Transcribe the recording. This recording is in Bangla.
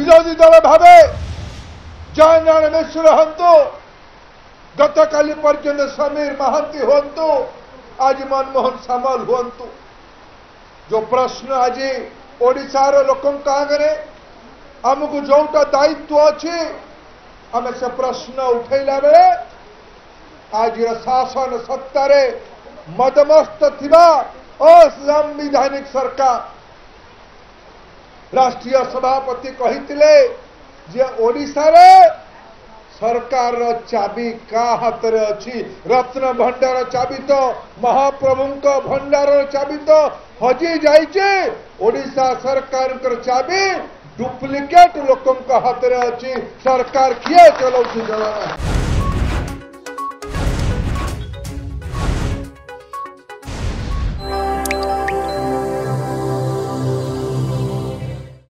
বিরোধী দল ভাবে জয়নারায়ণ মিশ্র হন্তু গতকালি পর্যন্ত সমীর মহান্তি হন্তু আজ মনমোহন সামল হন্তু যে প্রশ্ন আজ ওড়িশার লোক আগে ଆମକୁ ଯେଉଁଟା ଦାୟିତ୍ୱ ଅଛି ଆମେ ସେ ପ୍ରଶ୍ନ ଉଠାଇଲା ବେଳେ ଆଜିର ଶାସନ ସତ୍ତାରେ ମଦମସ୍ତ ଥିବା ଅସାମ୍ବିଧାନିକ ସରକାର রাষ্ট্রীয় সভাপতি কহিলে যে ওড়িশার সরকার চাবি কা হাতরে অছি রত্ন ভণ্ডার চাবি তো মহাপ্রভুঙ্ক ভণ্ডার চাবি তো হজি যাইছে ওড়িশা সরকারঙ্কর চাবি ডুপ্লিকেট লোকঙ্ক হাতরে অছি সরকার কিয়ে চলাউছি জনানা